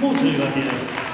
もう10番です。